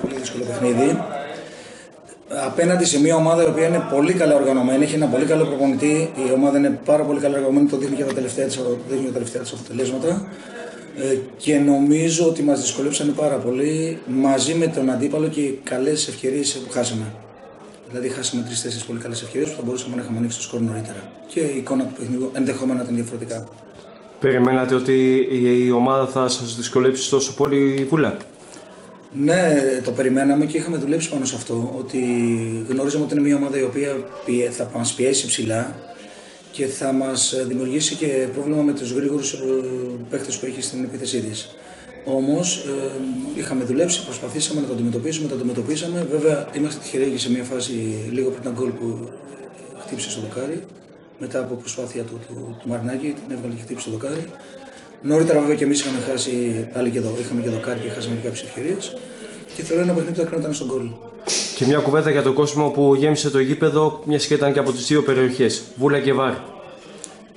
Πολύ δύσκολο παιχνίδι. Απέναντι σε μια ομάδα η οποία είναι πολύ καλά οργανωμένη, έχει ένα πολύ καλό προπονητή. Η ομάδα είναι πάρα πολύ καλά οργανωμένη, το δείχνει και τα τελευταία της αποτελέσματα. Ε, και νομίζω ότι μας δυσκολέψανε πάρα πολύ μαζί με τον αντίπαλο και οι καλές ευκαιρίες που χάσαμε. Δηλαδή, χάσαμε τρει-τέσσερι πολύ καλές ευκαιρίες που θα μπορούσαμε να είχαμε ανοίξει το σκορ νωρίτερα. Και η εικόνα του παιχνιδιού ενδεχόμενα ήταν διαφορετικά. Περιμένατε ότι η ομάδα θα σας δυσκολέψει τόσο πολύ, Βούλα. Ναι, το περιμέναμε και είχαμε δουλέψει πάνω σε αυτό. Ότι γνωρίζαμε ότι είναι μια ομάδα η οποία θα μας πιέσει ψηλά και θα μας δημιουργήσει και πρόβλημα με τους γρήγορους ε, παίχτε που έχει στην επίθεσή της. Όμως ε, είχαμε δουλέψει, προσπαθήσαμε να το αντιμετωπίσουμε, το αντιμετωπίσαμε. Βέβαια, είμαστε τυχεροί και σε μια φάση λίγο πριν τον γκολ που χτύπησε στο δοκάρι. Μετά από προσπάθεια του, του, του Μαρινάκη, την έβγαλε και χτύπησε στο δοκάρι. Νωρίτερα, βέβαια, και εμείς είχαμε χάσει, πάλι και εδώ, είχαμε και δοκάρι και χάσαμε κάποιες ευκαιρίες. Και θέλω ένα παιχνίδι που θα στον γκολ. Και μια κουβέντα για τον κόσμο που γέμισε το γήπεδο, μιας και ήταν και από τις δύο περιοχές, Βούλα και Βάρ.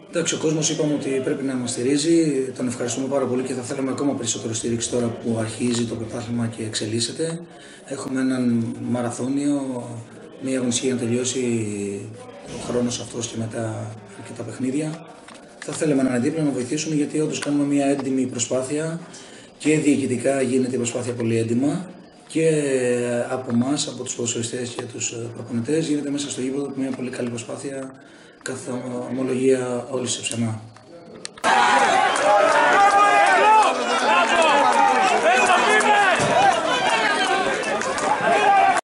Εντάξει, ο κόσμος είπαμε ότι πρέπει να μας στηρίζει. Τον ευχαριστούμε πάρα πολύ και θα θέλαμε ακόμα περισσότερο στήριξη τώρα που αρχίζει το πρωτάθλημα και εξελίσσεται. Έχουμε έναν μαραθώνιο, μια αγωνιστική για να τελειώσει ο χρόνος αυτός και μετά και τα παιχνίδια. Θα θέλαμε να είναι δίπλα να βοηθήσουμε γιατί όντως κάνουμε μια έντιμη προσπάθεια και διοικητικά γίνεται η προσπάθεια πολύ έντιμα και από εμάς, από τους ποδοσφαιριστές και τους προπονητές, γίνεται μέσα στο γήπεδο μια πολύ καλή προσπάθεια καθ' ομολογία όλη σε ψεμά.